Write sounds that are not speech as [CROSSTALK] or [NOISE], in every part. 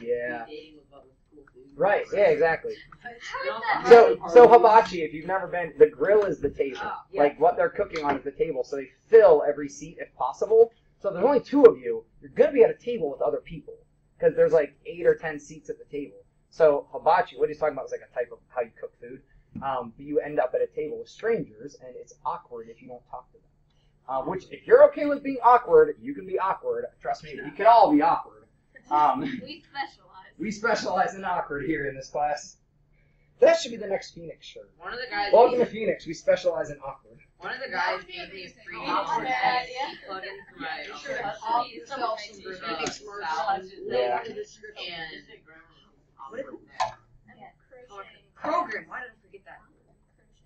Yeah. Dating with what was cool food. Right. Yeah. Exactly. How is that? So so hibachi, if you've never been, the grill is the table. Oh. Like what they're cooking on is the table, so they fill every seat if possible. So if there's only two of you, you're gonna be at a table with other people because there's like eight or ten seats at the table. So hibachi, what he's talking about is like a type of how you cook food. Um, but you end up at a table with strangers, and it's awkward if you don't talk to them. Um, which, if you're okay with being awkward, you can be awkward. Trust me, we can all be awkward. Um, we specialize. we specialize in awkward here in this class. That should be the next Phoenix shirt. One of the guys. Welcome to Phoenix. We specialize in awkward. One of the guys would be gave me a free awkward bad, yeah. plug-in for my. You should I'll Please, sell some some t-shirts. Phoenix merch. salads. Yeah. And What is it? Yeah, crocheting. Program. Why did I forget that?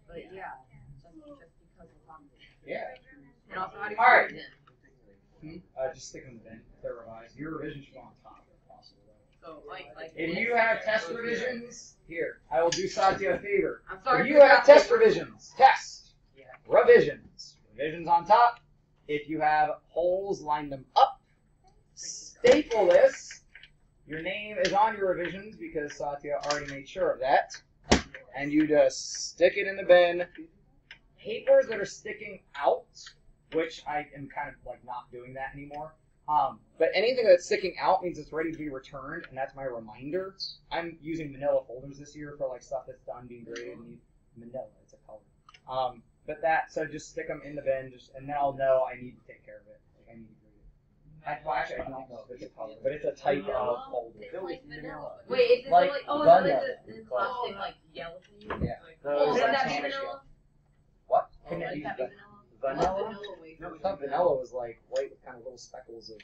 But yeah, just, just because of London. Yeah. And also, how do you All right. put it in? Uh, just stick them in the bin. They're revised. Your revision should go on top if possible. So, like, like. If you have test revisions, here, I will do Satya a favor. I'm sorry. If you have test revisions, test. Revisions. Revisions on top. If you have holes, line them up. Staple this. Your name is on your revisions because Satya already made sure of that. And you just stick it in the bin. Papers that are sticking out, which I am kind of like not doing that anymore. Um, but anything that's sticking out means it's ready to be returned, and that's my reminder. I'm using manila folders this year for like stuff that's done being graded and manila. It's a color. Um, but that so just stick them in the bin, just and then I'll know I need to take care of it. Like I need to grade it. I, well, actually, I don't know if it's a color, but it's a type of folder. It's like vanilla. Wait, is this Like like, oh, is it like the, the plastic like yellow thing? Yeah. Oh, Those would are that be Spanish vanilla? What? Oh, Can it like that va- be vanilla? vanilla? No, I thought vanilla was like white with kind of little speckles of.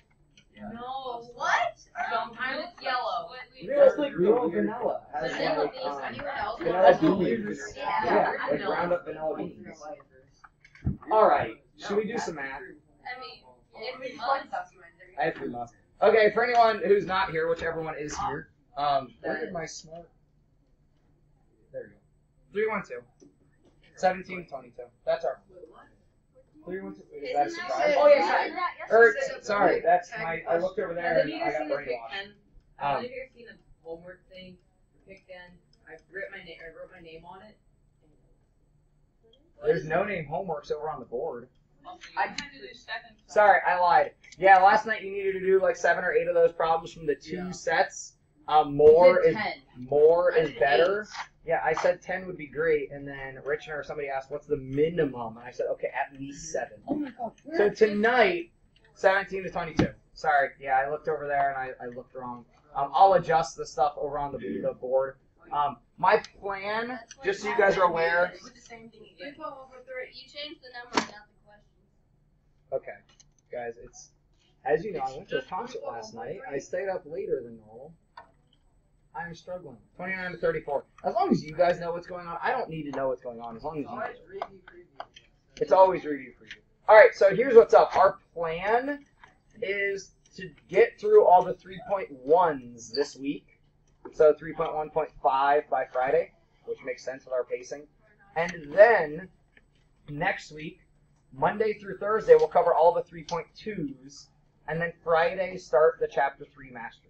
No. What? Sometimes it's yellow. Real, real vanilla. Has Vanilla like, beans. um, Anyone else? vanilla want beans. Yeah. Yeah, I like know. ground up vanilla beans. All right, should we do some math? I mean, if we It's must. like documentary. I think we must. Okay, for anyone who's not here, which everyone is here, um, where did my smart? There you go. Three one two. Seventeen twenty-two. That's our. Three one two. Is that a surprise? that- Oh yeah, isn't sorry. that yesterday? Sorry, that's tag my. I looked over there Have and you I got the brainwashed. pen? Um, Have you ever seen a homework thing? Pick pen. I wrote my name. I wrote my name on it. There's no name homeworks over on the board. I had to do second. Sorry, I lied. Yeah, last night you needed to do like seven or eight of those problems from the two Yeah. sets. Um, more is ten. more is did better. Yeah, I said ten would be great, and then Richard or somebody asked what's the minimum, and I said okay, at least seven. Oh my god. So tonight, seventeen to twenty-two. Sorry, yeah, I looked over there and I, I looked wrong. Um, I'll adjust the stuff over on the, the board. Um, my plan, just so you guys are aware. It's the same thing You again. put over three. You changed the number, not the question. Okay, guys, it's as you know, I went to a concert last night. I stayed up later than normal. I'm struggling. 29 to 34. As long as you guys know what's going on, I don't need to know what's going on. As long as you. It's always review preview. All right, so here's what's up. Our plan is to get through all the 3.1s this week. So 3.1.5 by Friday, which makes sense with our pacing. And then next week, Monday through Thursday, we'll cover all the 3.2s. And then Friday, start the Chapter 3 Mastery.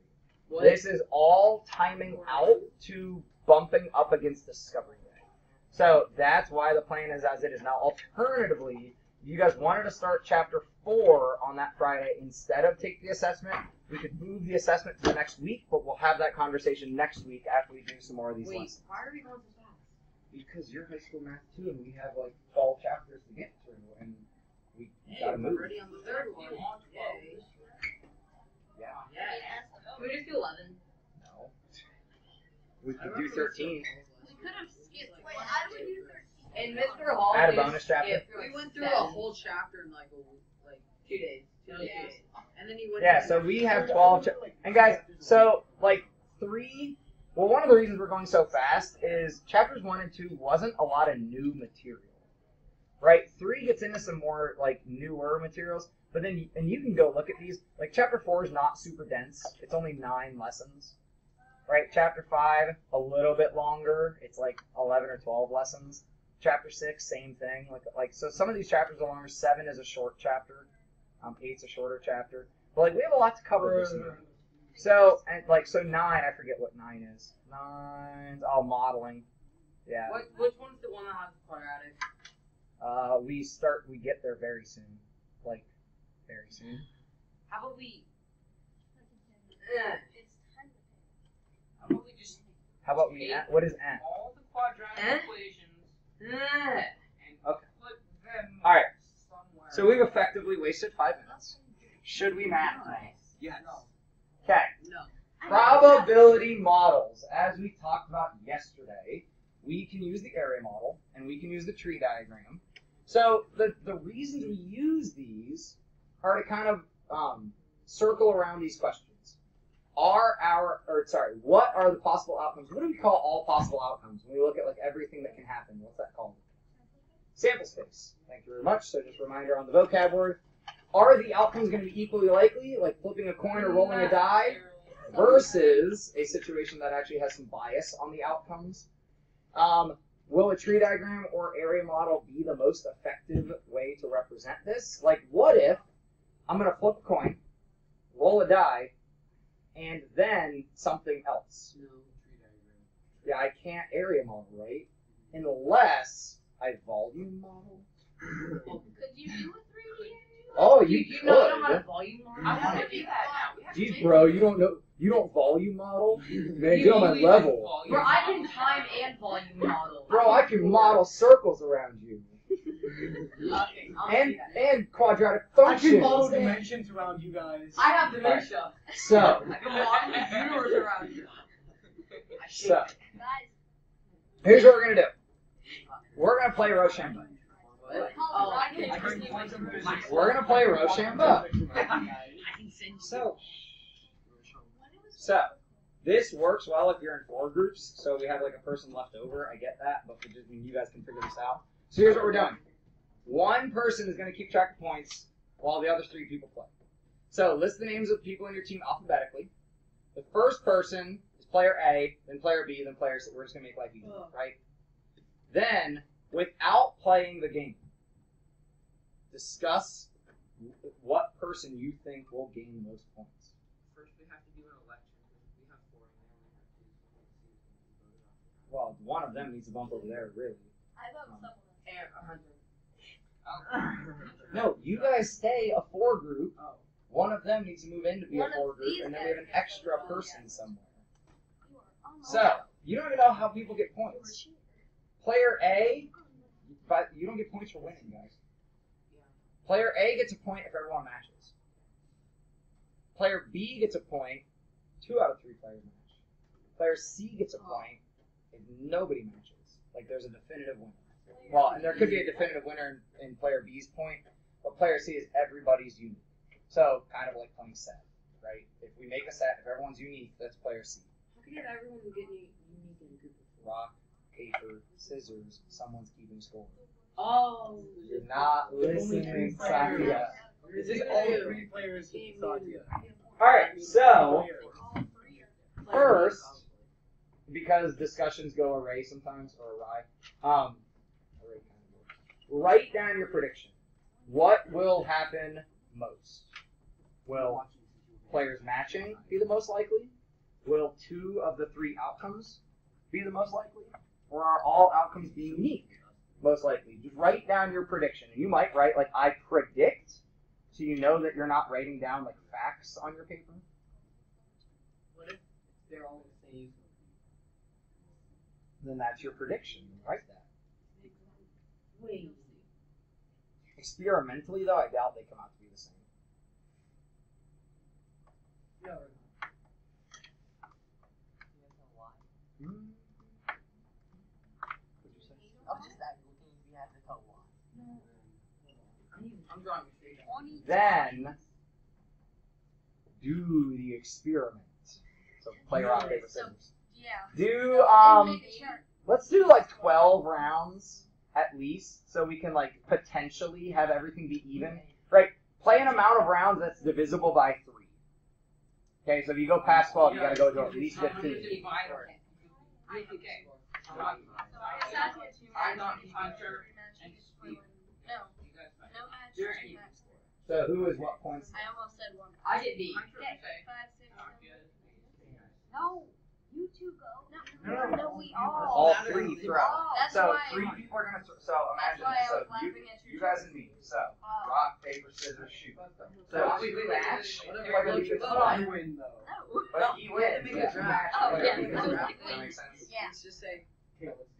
What? This is all timing out to bumping up against Discovery Day. So that's why the plan is as it is now. Alternatively, if you guys wanted to start chapter four on that Friday instead of take the assessment, we could move the assessment to the next week, but we'll have that conversation next week after we do some more of these Wait, lessons. why are we going so fast? Because you're high school math too, and we have like fall chapters to get through, and we gotta move. Already on the third one. Yay. Yeah. Yeah. Can we just do eleven? No. We could do thirteen. We could have skipped Wait, one. how do we do 13? And Mr. Hall Add a bonus chapter. skip, We went through a whole chapter in like a week, like two days. Two Yeah. days. and then he went. Yeah, so we have 12 cha- And guys, so like three. Well, one of the reasons we're going so fast is chapters one and two wasn't a lot of new material, right? Three gets into some more like newer materials, but then and you can go look at these. Like chapter four is not super dense; it's only nine lessons, right? Chapter five a little bit longer; it's like eleven or twelve lessons. Chapter six, same thing. Like like so, some of these chapters are longer. Seven is a short chapter. Um, eight's a shorter chapter. But like we have a lot to cover this year. So and like so nine, I forget what nine is. Nine's oh modeling. Yeah. What, which one's the one that has the quadratic? Uh, we start we get there very soon, like very soon. How about we? Eh. Uh, It's time. How about we just How about we? Eight. What is n? all the quadratic Eh? equations and Okay. put them All right. somewhere? So we've effectively wasted five minutes. Should we math? yes. Okay. No. Probability models, as we talked about yesterday, we can use the area model and we can use the tree diagram. So the, the reasons we use these are to kind of um, circle around these questions. Are our, or sorry, what are the possible outcomes? What do we call all possible outcomes when we look at like everything that can happen? What's that called? Sample space. Thank you very much. So just a reminder on the vocab word. Are the outcomes going to be equally likely, like flipping a coin or rolling a die? versus a situation that actually has some bias on the outcomes. Um, will a tree diagram or area model be the most effective way to represent this? Like, what if I'm going to flip a coin, roll a die, and then something else? No tree diagram. Yeah, I can't area model, right? Unless I volume model. Could you do a 3D? Oh, you, you, you could. know how to volume model? I want to do that now. We Jeez, make- bro, you don't know. You don't volume model? [LAUGHS] Man, You get on my believe in level. volume Bro, I can time and volume model. Bro, I can model circles around you. [LAUGHS] Okay, and and quadratic I can functions. follow dimensions around you guys. I have dementia. So, I can model the universe around you. I so. Guys, here's what we're gonna do. We're gonna play Rochambeau. We're gonna play Rochambeau. So, so this works well if you're in four groups. So we have like a person left over. I get that, but just I mean, you guys can figure this out. So here's what we're doing. One person is gonna keep track of points while the other three people play. So list the names of the people in your team alphabetically. The first person is player A, then player B, then player C. We're just gonna make life easy, right? Then, without playing the game, discuss what person you think will gain the most points. First, we have to do an election. We have four, and they only have two. So let's see if we can vote Well, one of them needs to bump over there, really. I vote um, supplement. And hundred. No, you guys stay a four group. Oh. One of them needs to move in to be One a four group, and then we have an extra person bonus. somewhere. You are So, you don't even know how people get points. Player A, but you don't get points for winning, guys. Player A gets a point if everyone matches. Player B gets a. Two out of three players match. Player C gets a oh. point if nobody matches. Like there's a definitive winner. Well, and there could be a definitive winner in, in player B's point, but player C is everybody's unique. So kind of like playing set, right? If we make a set, if everyone's unique, that's player C. How can you have everyone get unique in a group of four? Rock, paper, scissors. Someone's keeping score. Oh. You're not listening, three Satya. players. This is all three players Game Satya. All right, so All three are first, because discussions go array sometimes or awry, um, array kind of works. write down your prediction. What will happen most? Will players matching be the most likely? Will two of the three outcomes be the most likely? Or are all outcomes being unique most likely? Just write down your prediction. And you might write like I predict, so you know that you're not writing down like facts on your paper. What if they're all the same? Then that's your prediction. You Write that. Wait. Experimentally though, I doubt they come out to be the same. No. Hmm. What'd you say? I was just asking, looking if you had to tell why. I'm drawing a straight line. 20 Then do the experiment. So play rock paper scissors. Yeah. Do um make a chart. let's do like twelve rounds at least, so we can like potentially have everything be even. Right? Play an amount of rounds that's divisible by three. Okay, so if you go past twelve, you gotta go to at least fifteen. Okay. I'm not- Satya, I'm matches, not two Hunter matches, and two Steve. matches. No, You guys fight. no match, You're two any- match. So who is what points? I almost said one. I get B. Hunter, Okay, say. five, six, Not seven, good. No, you two go. No, No, no, no, we all. All three really. throw. That's so why. three people are gonna. Th- so That's imagine why this. I So you, laughing at you. you guys and me. So Oh. rock, paper, scissors, shoot. So if we we match, whatever whether you we vote choose on. You win though. No. But he wins. make Yeah. it draft. Oh, yeah, [LAUGHS] that or was not. like Does that win. make sense? Yeah. Let's just say. Okay, let's do this. Alright,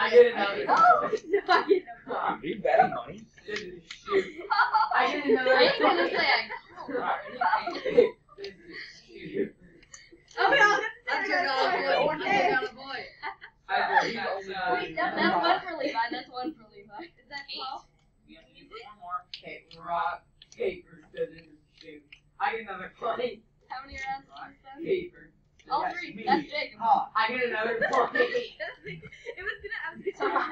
I I get another. Oh, no, [LAUGHS] I get no Rock, Are you betting money? scissors, [LAUGHS] shoot. Oh. I get another. [LAUGHS] I ain't gonna say I told Rock, you. paper, scissors, shoot. Oh, no, I that's took out a boy. I took out a boy. I Wait, he's that's, only uh, Wait, that, that's one for Levi. That's one for Levi. Is that Eight. twelve? We have to do four more. Okay, rock, paper, scissors, shoot. I get another point. How many rounds is this then? Paper. All Yes, three. me. That's Jacob. I get another point. it was gonna. I was gonna tell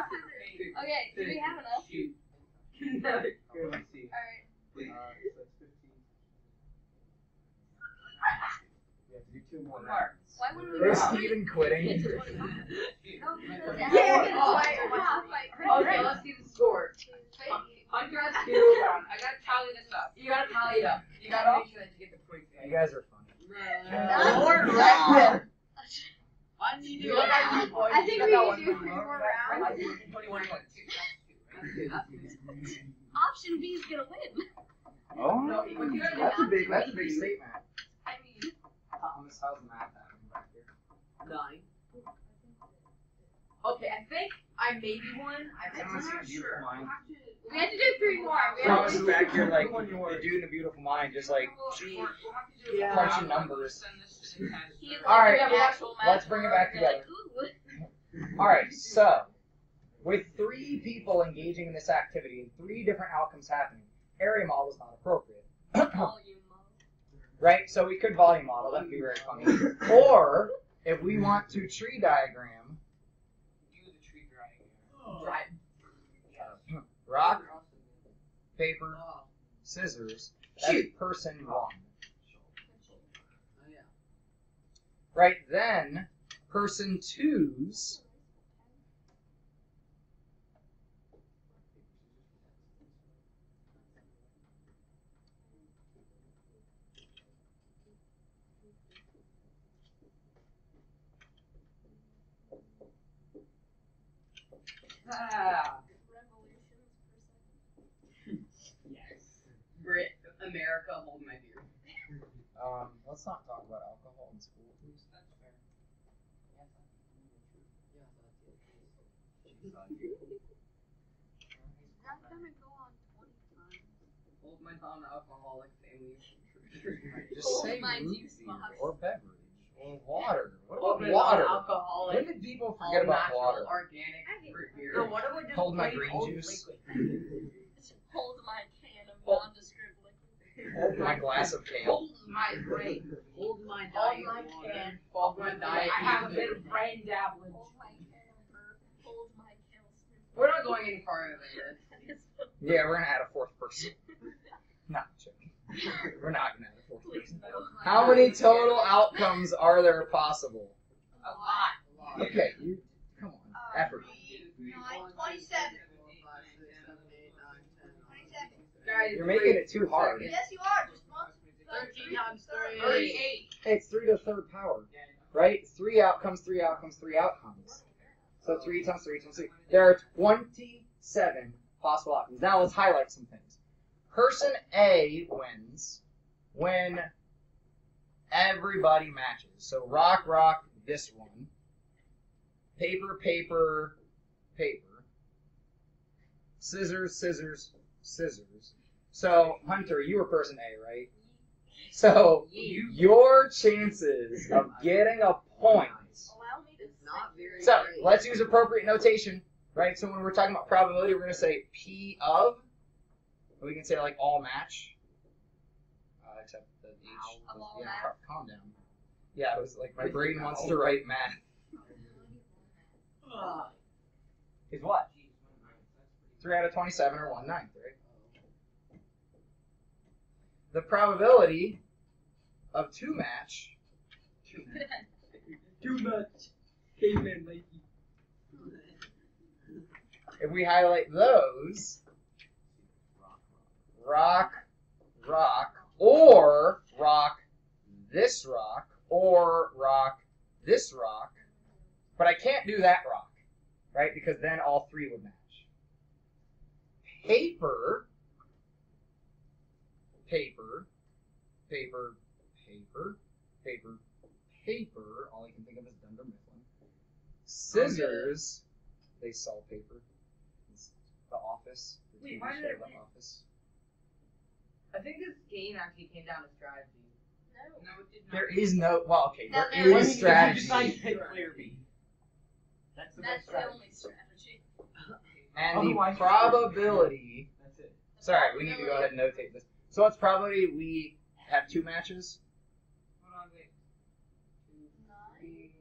you. Okay, do we have enough? Shoot. Another. Okay, let's see. All right. Uh, so it's 15. We have to do two more. Mark. Why wouldn't we? Is go- Steven quitting? Get to 25. No, because Yeah, it's oh, half, oh, half, like, Okay, let's see the score. Hunter has two. I gotta tally this up. You gotta tally it up. You gotta make sure that you get the points. You guys are funny. No. Lord, Wow. I need to- I think we need to do three more rounds. Twenty-one points. Option B is gonna win. Oh, No, what you gotta do- that's a big. That's a big statement. I mean, Thomas, how's the math happening back here? Nine. Okay, I think I maybe won. I think Thomas, I'm not sure. mind. We had to do three more. We had to is do back here like Which the dude in a beautiful mind, just like Yeah. crunching numbers. Send this to the test. [LAUGHS] He is All right, like, we have actual math let's bring it back together. [LAUGHS] All right, so with three people engaging in this activity and three different outcomes happening, area model is not appropriate. Right? So we could volume model, that'd be very funny. [LAUGHS] Or if we want to tree diagram, Do the tree drawing. Right. Rock, paper, scissors, that's person one. Oh. Right then, person twos, Ah. Revolutions per second. Yes. Brit, America, hold my beer. um, let's not talk about alcohol in school, please. That's fair. Is that gonna go on 20 times? Hold my non-alcoholic family. Just say my root beer or beverage or water. What about my water? non-alcoholic. When did people forget about water? organic I fruit beer. No, what if we just Hold my green juice. Hold my can of Hold- nondescript liquid. Hold my glass of kale. Hold my brain. Hold my Hold my water. can. Hold my diet. I have a bit of brain dabbling. Hold my can. Hold my can. We're not going any farther than this. Yeah, we're gonna add a fourth person. [LAUGHS] Not joking. We're not gonna add a fourth person. How many total outcomes are there possible? A lot. Okay, you come on. Uh, Effort. Nine, 27. Guys, You're making it too hard. Yes, you are. Just once. Thirteen times three. Thirty-eight. Hey, it's three to the third power, right? Three outcomes, three outcomes, three outcomes. So three times three times three. There are 27 possible outcomes. Now let's highlight some things. Person A wins when everybody matches. So rock, rock, this one. Paper, paper, paper. Scissors, scissors, scissors. So Hunter, you were person A, right? So your chances of getting a point. Allow me to It's not very So let's use appropriate notation, right? So when we're talking about probability, we're gonna say P of. We can say like all match. Uh, except the H. Of all yeah, calm down. Yeah, it was like my brain wants to write math. Is what? Geez, one ninth. That's pretty Three out of twenty-seven or one ninth, right? The probability of two match. Too much. [LAUGHS] Caveman Mikey. If we highlight those, rock, rock, or rock this rock, or rock this rock, but I can't do that rock, right? Because then all three would match. Paper, paper, paper, paper, paper, paper. All I can think of is Dunder Mifflin. Scissors, they sell paper. It's the Office. The Wait, TV why did show I The win? Office. I think this game actually came down to strategy. No. No, it did not. There is no well, okay, No, there there is is. strategy, hit player B. That's the That's best the strategy. only strategy. and the Otherwise- probability. That's it. Sorry, we need to go ahead and notate this. So it's probably we have two matches. Hold on, wait. Three,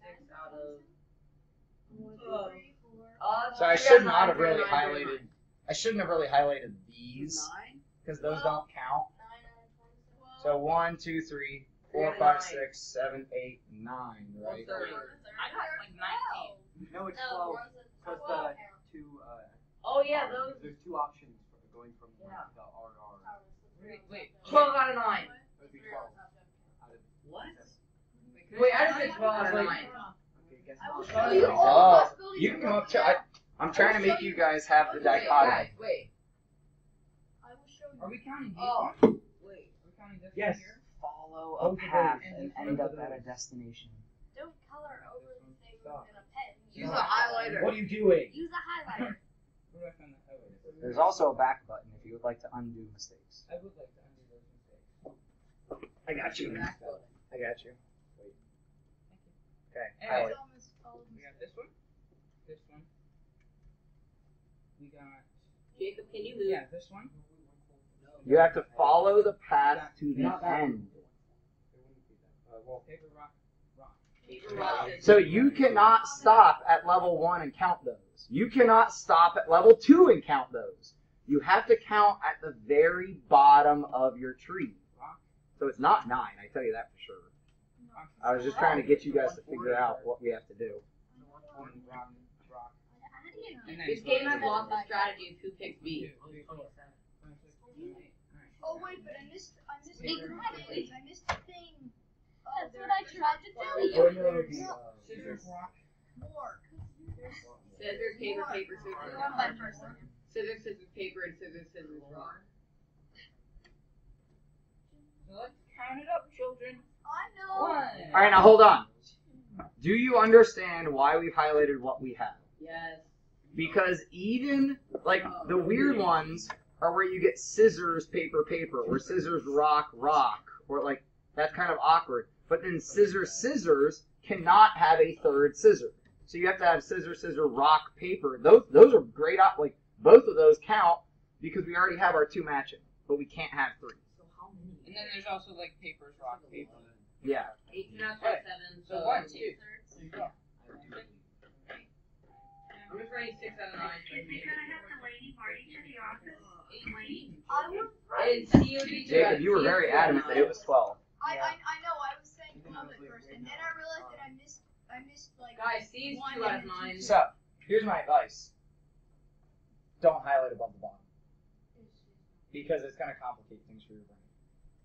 six out of. Uh. Uh, So I should out of not have really three out of nine, highlighted. I shouldn't have really highlighted these because those Well, don't count. Nine out of twenty-seven. So one, two, three, four, Yeah, five, nine. six, seven, eight, nine, right? One third. I got like 19. No, it's No, 12. one's a So it's twelve the two. Uh, Oh yeah, those. There's two options for going from Yeah. the RR. Wait, wait. Twelve Twelve out of nine. It would be 12 out of. What? seven. Wait, I just said twelve out of nine. Okay, guess I will what? show oh, you Oh, all You can come up to. I, I'm trying to make you guys have the dichotomy. wait. I will show you. Are we counting these Oh. Wait. Are we counting this Yes. here? Follow Both of those. And end up at a destination. Don't color over the thing in a pen. Use a highlighter. What are you doing? Use a highlighter. Where do I find that? Oh, wait, it's- There's also a back button if you would like to undo mistakes. I would like to undo those mistakes. I got you. Back button. I got you. Thank you. Okay. Anyway. highlight. It's almost all We got this one. This one. We got. Jacob, can you move? Yeah, this one. You have to follow the path to the Not that one. end. It wouldn't be that. Well, paper, rock, rock. So you cannot stop at level one and count those. You cannot stop at level two and count those. You have to count at the very bottom of your tree. So it's not nine, I tell you that for sure. I was just trying to get you guys to figure out what we have to do. One, rock, rock. How do you And then This game has lost the strategy of who picks B. Two, three, four, five, six, seven, eight. Alright. Oh wait, but I missed I missed Exactly. I missed the thing. Oh, That's what I tried to tell you. Scissors, rock. More. Scissors, paper, paper, scissors. Go on by first. Scissors, scissors, paper, and scissors, scissors, rock. So let's count it up, children. I know. One. All right, now hold on. Do you understand why we've highlighted what we have? Yes. Because even like the weird ones are where you get scissors, paper, paper, or scissors, rock, rock, or like that's kind of awkward. But then scissors, scissors cannot have a third scissor. So you have to have scissor, scissor, rock, paper. Those those are great. Op- like both of those count because we already have our two matching, but we can't have three. So how many? And then there's also like papers, rock, paper. Yeah. 18 out of 27, so. So one, two. There you go. I'm just writing 6 out of 9. I was And Jacob, you were very adamant that it was twelve. I, I I know I was saying twelve at first, and then I realized that I missed I like Guys, these is 2 out of 9. So here's my advice: don't highlight above the bottom because it's going to complicate things for your brain.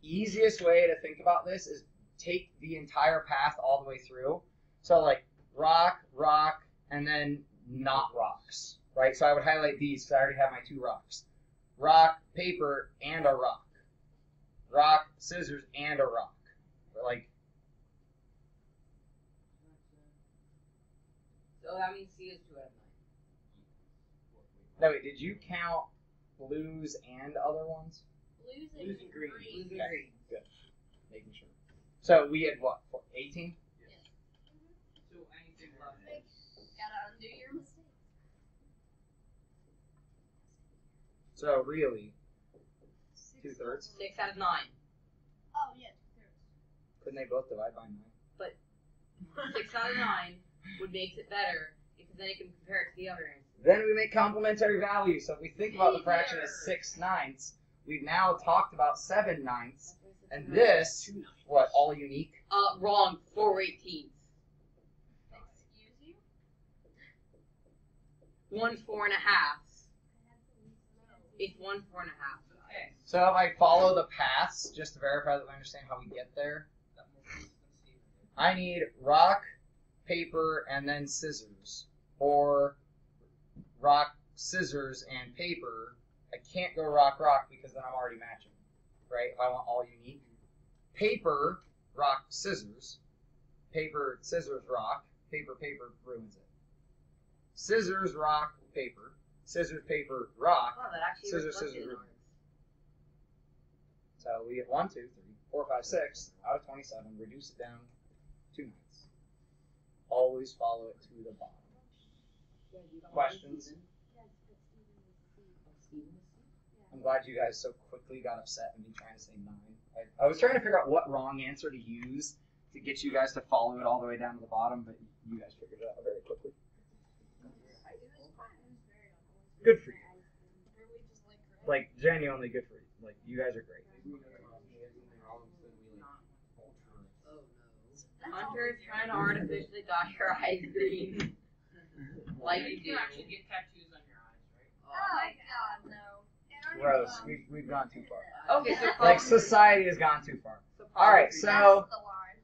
Easiest way to think about this is take the entire path all the way through. So like rock, rock, and then not rocks, right? So I would highlight these because I already have my two rocks: rock, paper, and a rock. Rock, scissors, and a rock. Or like So that means C is 2 out of 9. no, wait, did you count blues and other ones? Blues and Blues and green. green. Blues and green. Good. Making sure. So we had what? 18? So anything left. Gotta undo your mistakes. So really, two thirds. 6 out of 9. oh yeah two thirds. Couldn't they both divide by nine? But [LAUGHS] six out of nine would makes it better because then you can compare it to the other answer. Then we make complementary values. So if we think about the fraction as six ninths, we've now talked about seven ninths, and this, what, all unique? Uh, wrong. Four eighteenths. Excuse you? One four and a half. It's one four and a half. Okay. So if I follow the paths, just to verify that we understand how we get there, That more than Steven did. I need rock, paper, and then scissors. Or rock, scissors, and paper. I can't go rock, rock because then I'm already matching. Right? If I want all unique. Paper, rock, scissors. Paper, scissors, rock. Paper, paper ruins it. Scissors, rock, paper. Scissors, paper, rock. That actually Scissors, scissors, in root. So we get one, two, three, four, five, six out of 27. Reduce it down to ninths. Always follow it to the bottom. Questions? I'm glad you guys so quickly got upset at me trying to say nine. I, I was trying to figure out what wrong answer to use to get you guys to follow it all the way down to the bottom, but you guys figured it out very quickly. Good for you. Like genuinely good for you. Like you guys are great. Hunter is trying to artificially dye your eyes green. like you do. can actually get tattoos on your eyes, right? Oh my god, no. Gross. We've, we've gone too far. Okay, so Like society has gone too far. so All right, so That's the line.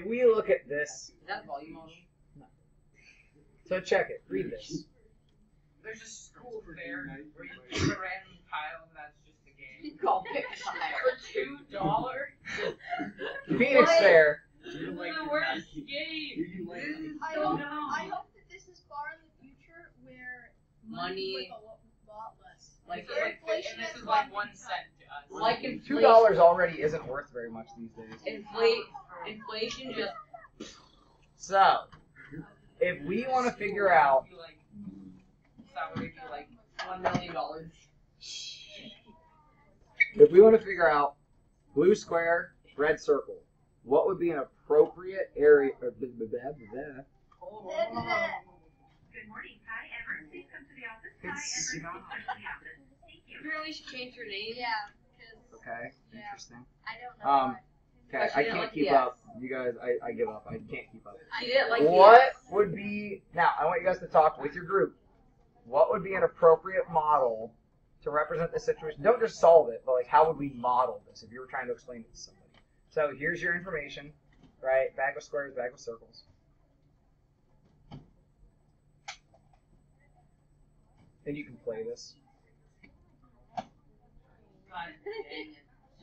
if we look at this, Is that volume model? so check it. Read this. There's a school fair where you pick a random tile and that's just the game. Called pick a tire. For two dollars? Phoenix Fair. This is the worst game. This is I hope, dumb. I hope that this is far in the future where Money- with a lot less. Like, This is like, and this is like one cent to us. like Two dollars already isn't worth very much these days. Inflate, inflation just So, if we want to figure out, If you like, that would be like one million dollars. if we want to figure out blue square, red circle, what would be an appropriate area? Or blah. Good morning. Hi, Everett. Please come to the office. Hi, It's- Everett. Please come to the office. Thank you. You really should change your name. Yeah, Okay, Yeah. interesting. I don't know. Um. Okay, Actually, I I can't like keep the up. You guys, I, I give up. I can't keep up. She didn't like the What X. would be now? I want you guys to talk with your group. What would be an appropriate model to represent the situation? Don't just solve it, but like how would we model this if you were trying to explain it to somebody? So here's your information, right? Bag of squares, bag of circles. And you can play this. God dang it.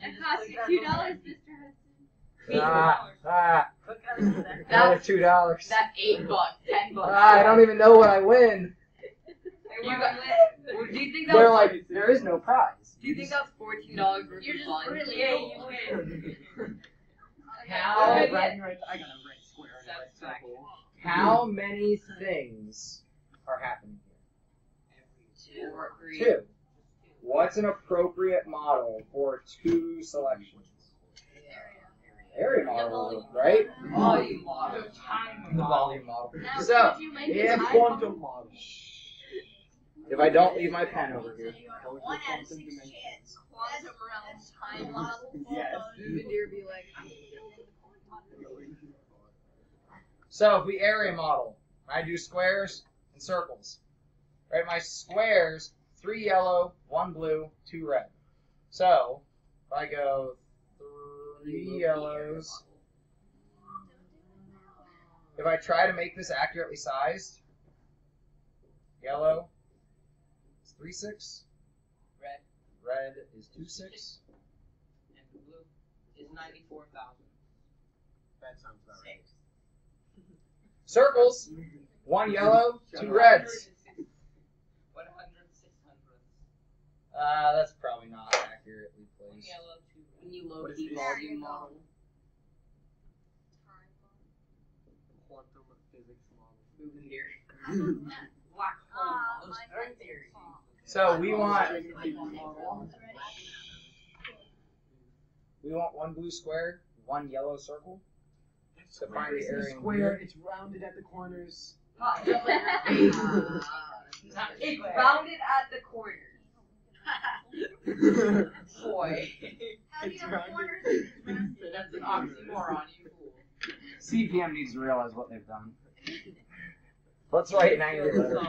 It cost you two dollars, Mr. Hudson. Ah, ah, Look at this. another two dollars. That's eight bucks, ten bucks. Ah, I don't even know what I win. You got, do you think that They're was, like, there is no prize. Do you think that's fourteen dollars worth You're of just fun? really Yeah, old. [LAUGHS] [LAUGHS] you win. How, I got a red square and a red Satisfaction. circle. how many things are happening here? Two or three. Two. What's an appropriate model for two selections? Area model, right? Volume model. The time The volume model. Now, So, could if it Quantum model. If I don't leave my pen over here, One out of six chance. quantum realm time model? Yes. Even dear be like, so if we area model, I do squares and circles. Right, my squares, three yellow, one blue, two red. So if I go three yellows, if I try to make this accurately sized, yellow is three six, Red red is two six. and blue is ninety-four thousand. That sounds about right. Circles, one yellow, two reds. One hundred six hundredths. Uh, that's probably not accurately One placed. yellow, two when you low What is key volume model. Quantum physics model. Moving here. [LAUGHS] [LAUGHS] Black hole Ah, model. My String theory. So we want we want one blue square, one yellow circle. That's to find the It's a area. square. It's rounded at the corners. Just like your face. It's rounded at the corners. [LAUGHS] Boy. How do you It's have corners? That's an oxymoron, you fool. CPM needs to realize what they've done. Let's write an angry letter.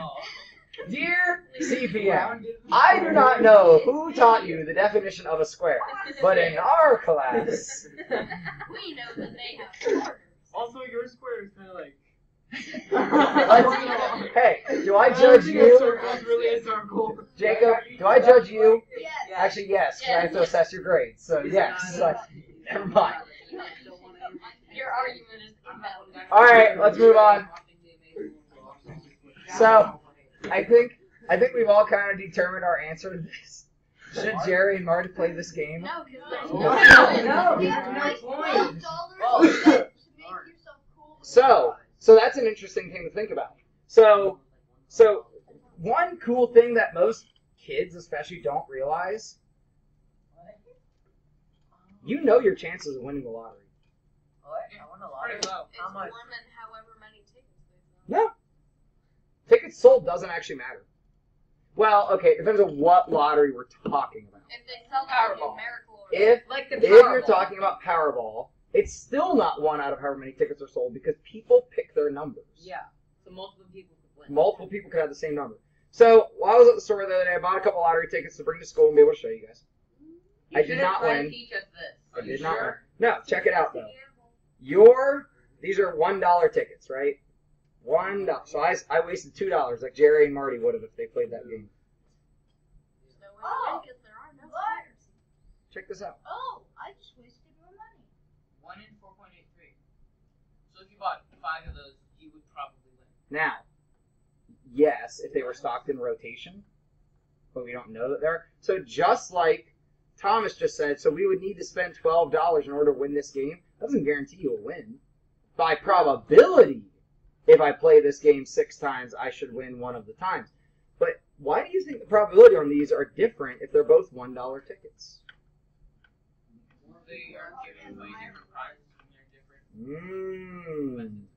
Dear CPM, I do not know who taught you the definition of a square, but in our class, We know that they have corners. Also, your square is kind of like. [LAUGHS] Hey, do I judge think you, circle really a circle. Jacob? Do I judge you? Yes. Actually, yes. 'cause I have to assess your grades. So yes. Like, never mind. Your argument is invalid. All right, let's move on. So, I think I think we've all kind of determined our answer to this. Should Jerry and Marty play this game? No, because No, no. no, no have to like point. twelve dollars to make yourself cool. with So, so that's an interesting thing to think about. So, so one cool thing that most kids, especially, don't realize, you know your chances of winning the lottery. What? I want a lot. Pretty low. It's How much? one in however many tickets they sell. No, tickets sold doesn't actually matter. Well, okay, it depends on what lottery we're talking about. If they sell the Powerball. numerical order. If Like the Powerball. if you're talking about Powerball, it's still not one out of however many tickets are sold because people pick their numbers. Yeah. So multiple people could win. Multiple people could have the same number. So while I was at the store the other day, I bought a couple lottery tickets to bring to school and be able to show you guys. You I did shouldn't not win. To teach us this. I Are you did not. win. No, check it out though. Your these are one dollar tickets, right? One dollar. So I, I wasted two dollars, like Jerry and Marty would have if they played that game. There's no way to win because there are no oh, What? players. Check this out. Oh, I just wasted more money. One in 4.83. So if you bought five of those, you would probably win. Now, yes, if they were stocked in rotation, but we don't know that they're. So just like Thomas just said, so we would need to spend twelve dollars in order to win this game. Doesn't guarantee you'll win. By probability, if I play this game six times, I should win one of the times. But why do you think the probability on these are different if they're both one dollar tickets? They are giving different prizes when they're different doing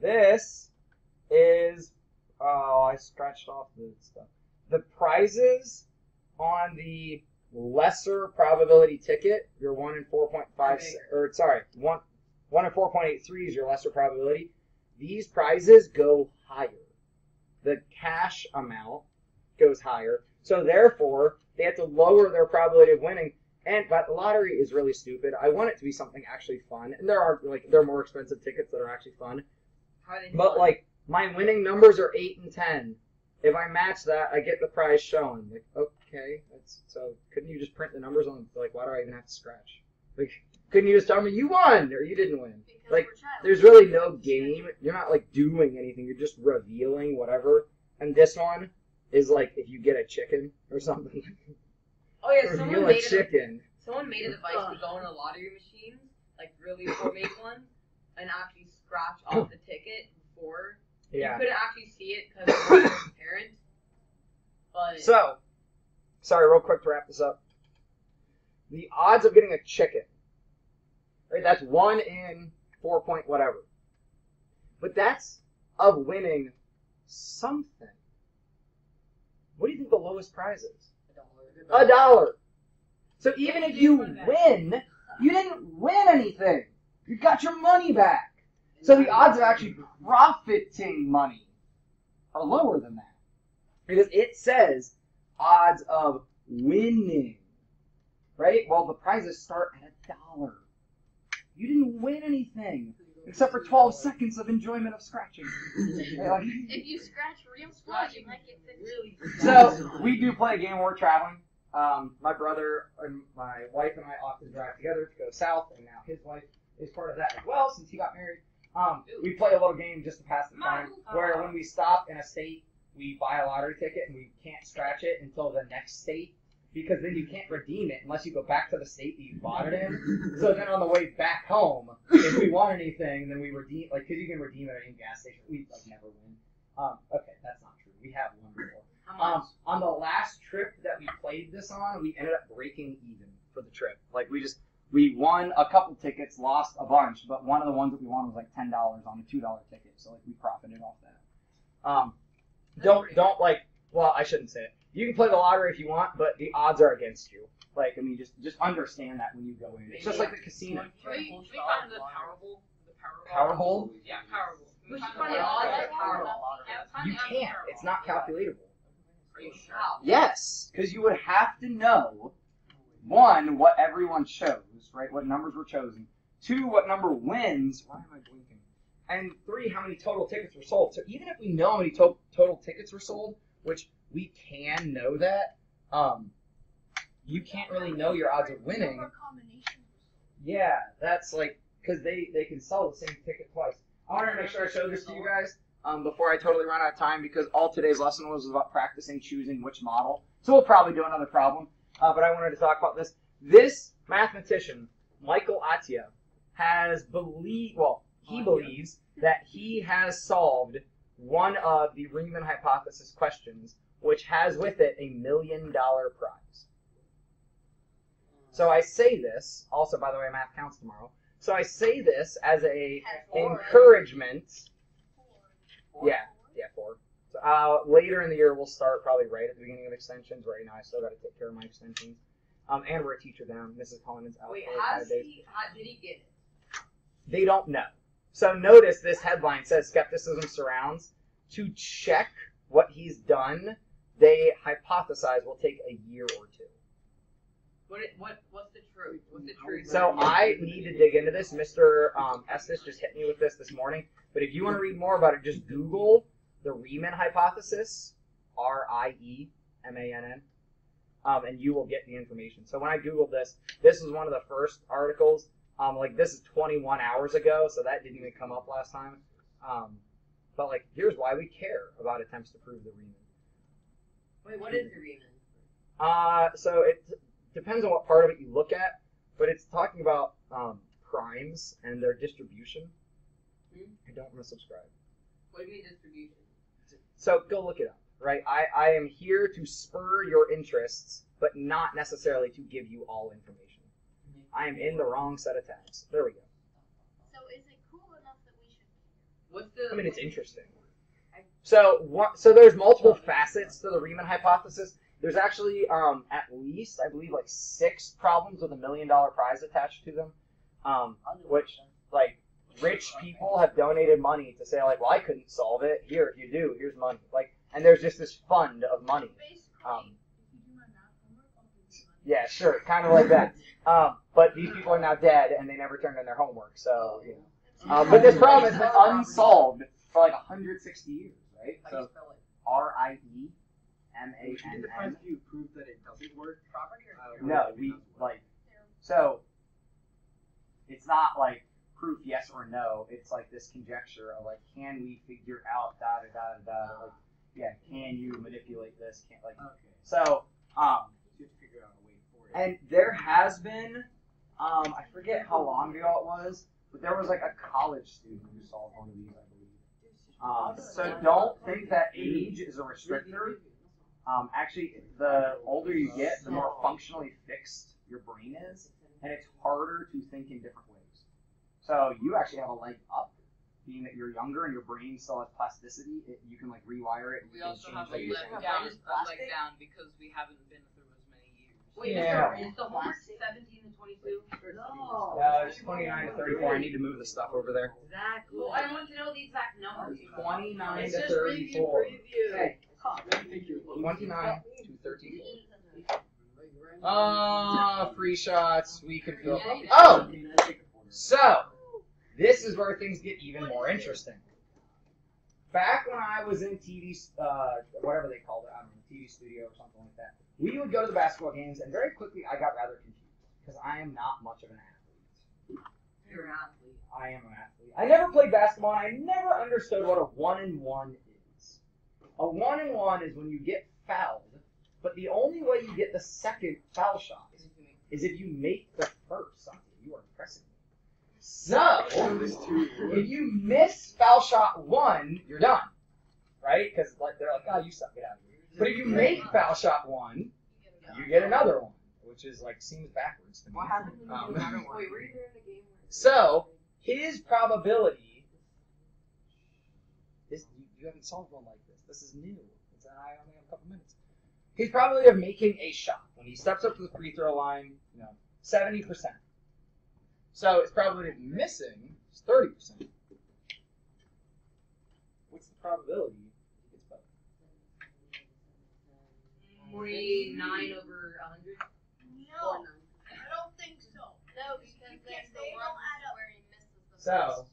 This is oh, I scratched off the stuff. The prizes on the lesser probability ticket, your one in four point five, or sorry, one one in four point eight three is your lesser probability. These prizes go higher. The cash amount goes higher, so therefore they have to lower their probability of winning. And but the lottery is really stupid. I want it to be something actually fun, and there are like there are more expensive tickets that are actually fun. How are they But like my winning numbers are eight and ten. If I match that, I get the prize shown. Like okay, that's so. Couldn't you just print the numbers on? Like why do I even have to scratch? Like couldn't you just tell me you won or you didn't win? Because Like. There's really no game. You're not like doing anything. You're just revealing whatever. And this one is like if you get a chicken or something. oh yeah, [LAUGHS] someone reveal a made a, chicken. someone made a device to go in a lottery machine, like really homemade [LAUGHS] one, and actually scratch off the ticket before. Yeah. You couldn't actually see it because it was [COUGHS] transparent. But So, sorry, real quick to wrap this up. The odds of getting a chicken, right? That's one in four point whatever. But that's of winning something. What do you think the lowest prize is? A dollar. So even if you win, you didn't win anything. You got your money back. So the odds of actually profiting money are lower than that. Because it says odds of winning. Right? Well, the prizes start at a dollar. You didn't win anything except for 12 seconds of enjoyment of scratching. [LAUGHS] If you scratch real slow, you might get really. So we do play a game when we're traveling. Um, my brother and my wife and I often drive together to go south, and now his wife is part of that as well since he got married. Um, we play a little game just to pass the time, where when we stop in a state, we buy a lottery ticket and we can't scratch it until the next state because then you can't redeem it unless you go back to the state that you bought it in. So then on the way back home, if we want anything, then we redeem like because you can redeem it at any gas station. We like never win. Um, okay, that's not true. We have won before. Um, on the last trip that we played this on, we ended up breaking even for the trip. Like we just we won a couple tickets, lost a bunch, but one of the ones that we won was like ten dollars on a two dollar ticket, so like we profited off that. Um, don't don't like. Well, I shouldn't say it. You can play the lottery if you want, but the odds are against you. Like I mean, just just understand that when you go in. It's just like the casino. Can we, can we find the Powerball? The Powerball? Powerball? Yeah, Powerball. Can We should find find the the odds odds of Powerball. Yeah, You the odds of can't. It's not calculatable. Are you sure? Yes, because you would have to know one what everyone chose, right? What numbers were chosen. Two, what number wins. Why am I blinking? And three, how many total tickets were sold. So even if we know how many to- total tickets were sold, which we can know that, um, you can't really know your odds of winning. Yeah, that's like because they they can sell the same ticket twice. I wanted to make sure I showed this to you guys um, before I totally run out of time because all today's lesson was about practicing choosing which model. So we'll probably do another problem, uh, but I wanted to talk about this. This mathematician, Michael Atiyah, has believe well he believes that he has solved one of the Riemann hypothesis questions, which has with it a million dollar prize. So I say this, also by the way, math counts tomorrow. So I say this as a encouragement. Yeah, yeah, four. So, uh, later in the year, we'll start probably right at the beginning of extensions. Right now, I still got to take care of my extensions. Um, and we're a teacher down. Mrs. Collins out Wait, for how five does days. he? How did he get it? They don't know. So notice this headline says skepticism surrounds. To check what he's done, they hypothesize will take a year or two. What? It, what? What's the truth? What's the truth? So I need to dig into this. Mr. Um, Estes just hit me with this this morning. But if you want to read more about it, just Google the Riemann hypothesis, R I E M A N N, um, and you will get the information. So when I Googled this, this was one of the first articles. Um, like this is 21 hours ago, so that didn't even come up last time. Um, but like, here's why we care about attempts to prove the Riemann. Wait, what is the Riemann? Uh, so it depends on what part of it you look at, but it's talking about um, primes and their distribution. Hmm? I don't want to subscribe. What do you mean distribution? So go look it up, right? I, I am here to spur your interests, but not necessarily to give you all information. I am in the wrong set of tabs. There we go. So is it cool enough that we should? What's the? I mean, it's interesting. So? So there's multiple facets to the Riemann hypothesis. There's actually um, at least, I believe, like six problems with a million dollar prize attached to them, um, which like rich people have donated money to say like, well, I couldn't solve it. Here, if you do, here's money. Like, and there's just this fund of money. Um, if you do my math homework, I'll give you money. Yeah, sure, kind of like that. [LAUGHS] Um, but these people are now dead, and they never turned in their homework. So, you know. Um, but this problem has been unsolved for like 160 years, right? How do you So spell it? R I E M A Would you N get the prize N. if you prove that it doesn't work? Property or? Uh, No, we like so. It's not like proof yes or no. It's like this conjecture of like, can we figure out da da da da da? Like, yeah, can you manipulate this? Can't like Okay. so. Um, You have to figure out a way for it. And there has been, um, I forget how long ago it was, but there was like a college student who solved one of these, I believe. Um, so don't think that age is a restrictor. Um, actually, the older you get, the more functionally fixed your brain is, and it's harder to think in different ways. So you actually have a leg up, being that you're younger and your brain still has plasticity. It, you can like rewire it. And we you can also have a leg down, a leg down because we haven't been through as many years. Wait, Yeah. is, the, is the homework 17 to 22? No. Uh, it's 29 to 34. I need to move the stuff over there. Exactly. Well, I want to know the exact numbers. 29 It's to just 34. preview. Okay. 29 to 13. Uh, free shots. We could fill. Oh! So, this is where things get even more interesting. Back when I was in TV, uh, whatever they called it, I don't know, TV studio or something like that, we would go to the basketball games, and very quickly I got rather confused because I am not much of an athlete. You're an athlete. I am an athlete. I never played basketball, and I never understood what a one and one is. A one and one is when you get fouled, but the only way you get the second foul shot is if you make the first. Something you are impressing me. So, if you miss foul shot one, you're done, right? Because like they're like, oh, you suck, get out of here. But if you make foul shot one, you get another one, which is like seems backwards to me. What happened when you Um, another [LAUGHS] one? Wait, were you there in the game? So his probability. This you, you haven't solved one like this. This is new. It's I only have a couple minutes. His probability of making a shot when he steps up to the free throw line, you know, seventy percent. So his probability of missing is thirty percent. What's the probability 49 over 100? No, I don't think so. No, because that's the one where he misses the So,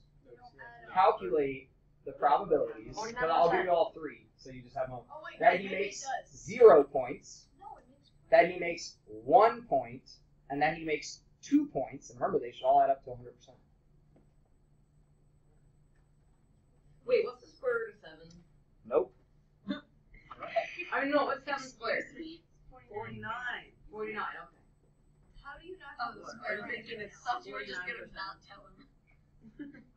calculate the probabilities, but I'll give you all three, so you just have them. Oh, wait, that he makes zero points, no, that he makes one point, and that he makes two points. And remember, they should all add up to 100%. Wait, what's the square root of 7? Nope. [LAUGHS] I don't know what 7 squared. Forty-nine. Forty-nine. Okay. How do you not Oh, know the the square square root. root? I thought you were just gonna not tell him.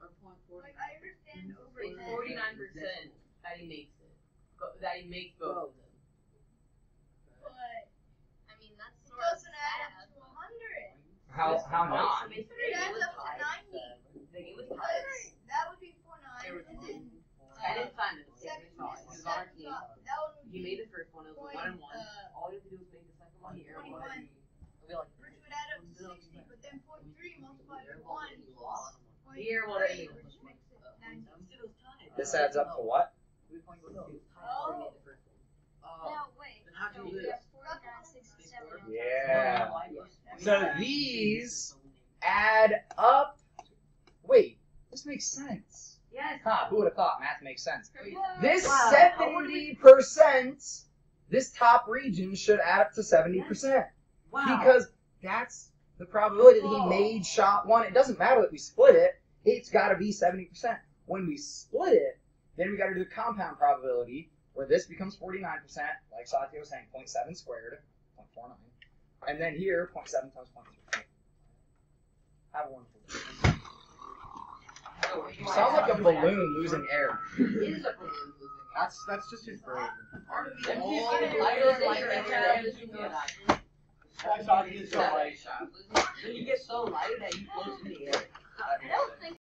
Or point four. Like I understand over It's ten. forty-nine percent that he makes it. But that he makes both of them. But I mean, that's it sort of doesn't add sad. up to a hundred. How how Oh, not? So basically, It adds was up to tied. ninety. The game was tied. Because that would be four nine, There was and then I didn't sign it. The second, game was tied. He was on our second, team. that one would He be made the first one. It was a one and one. uh, 60, but then multiplied by 1 equals which makes it This adds up to what? Oh. No, wait. So Yeah. So these add up. Wait, this makes sense. Yes. Huh, who would have thought math makes sense? This 70% this top region should add up to 70%. Wow. Because that's the probability that he Oh. made shot one. It doesn't matter that we split it. It's got to be 70%. When we split it, then we got to do the compound probability, where this becomes 49%, like Satya was saying, 0.7 squared, 0.49. And then here, 0.7 times 0.3. Have oh, a wonderful day. You sound like a balloon losing air. It is a balloon. That's that's just his brain. Them Oh, keep getting yeah. lighter and lighter every Yeah. time you do that. I thought he was so Seven like- shot. Then you get so light that you float in the air. I don't think